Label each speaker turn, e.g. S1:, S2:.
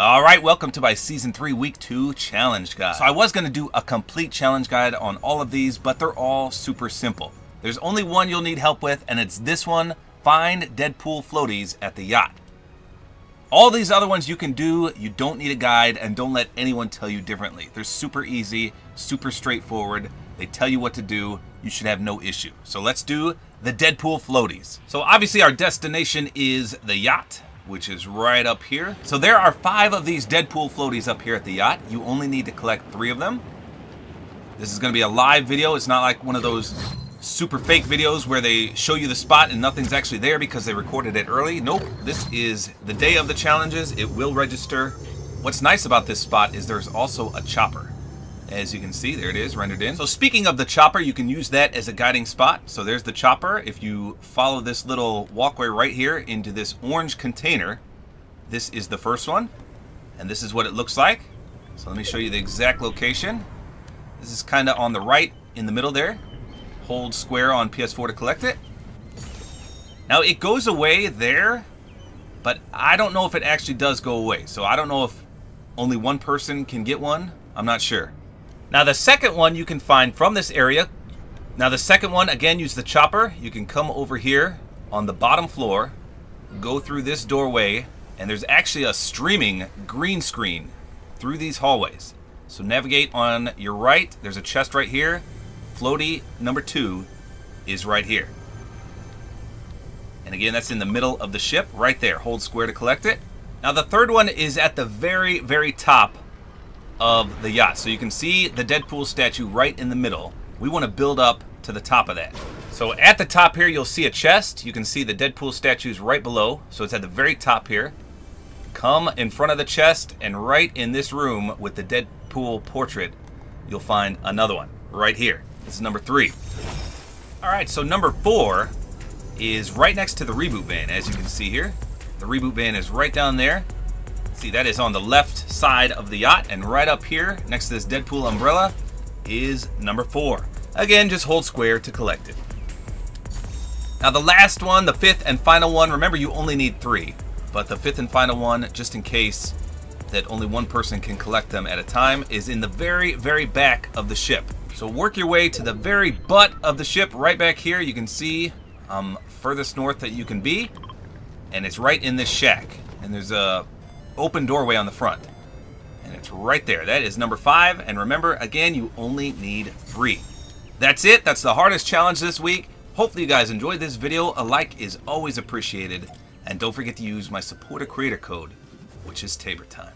S1: All right, welcome to my season three, week two challenge guide. So I was gonna do a complete challenge guide on all of these, but they're all super simple. There's only one you'll need help with, and it's this one, find Deadpool floaties at the yacht. All these other ones you can do, you don't need a guide, and don't let anyone tell you differently. They're super easy, super straightforward. They tell you what to do. You should have no issue. So let's do the Deadpool floaties. So obviously our destination is the yacht, which is right up here. So there are five of these Deadpool floaties up here at the yacht. You only need to collect three of them. This is gonna be a live video. It's not like one of those super fake videos where they show you the spot and nothing's actually there because they recorded it early. Nope, this is the day of the challenges. It will register. What's nice about this spot is there's also a chopper. As you can see, there it is, rendered in. So speaking of the chopper, you can use that as a guiding spot. So there's the chopper. If you follow this little walkway right here into this orange container, this is the first one. And this is what it looks like. So let me show you the exact location. This is kind of on the right in the middle there hold square on PS4 to collect it. Now it goes away there, but I don't know if it actually does go away. So I don't know if only one person can get one. I'm not sure. Now the second one you can find from this area. Now the second one, again, use the chopper. You can come over here on the bottom floor, go through this doorway, and there's actually a streaming green screen through these hallways. So navigate on your right. There's a chest right here floaty number two is right here. And again, that's in the middle of the ship, right there. Hold square to collect it. Now the third one is at the very, very top of the yacht. So you can see the Deadpool statue right in the middle. We want to build up to the top of that. So at the top here, you'll see a chest. You can see the Deadpool statues right below. So it's at the very top here. Come in front of the chest, and right in this room with the Deadpool portrait, you'll find another one right here. This is number three. All right, so number four is right next to the reboot van, as you can see here. The reboot van is right down there. See, that is on the left side of the yacht, and right up here, next to this Deadpool umbrella, is number four. Again, just hold square to collect it. Now the last one, the fifth and final one, remember you only need three, but the fifth and final one, just in case that only one person can collect them at a time, is in the very, very back of the ship. So work your way to the very butt of the ship right back here. You can see um, furthest north that you can be. And it's right in this shack. And there's a open doorway on the front. And it's right there. That is number five. And remember, again, you only need three. That's it. That's the hardest challenge this week. Hopefully you guys enjoyed this video. A like is always appreciated. And don't forget to use my supporter creator code, which is Tabor time.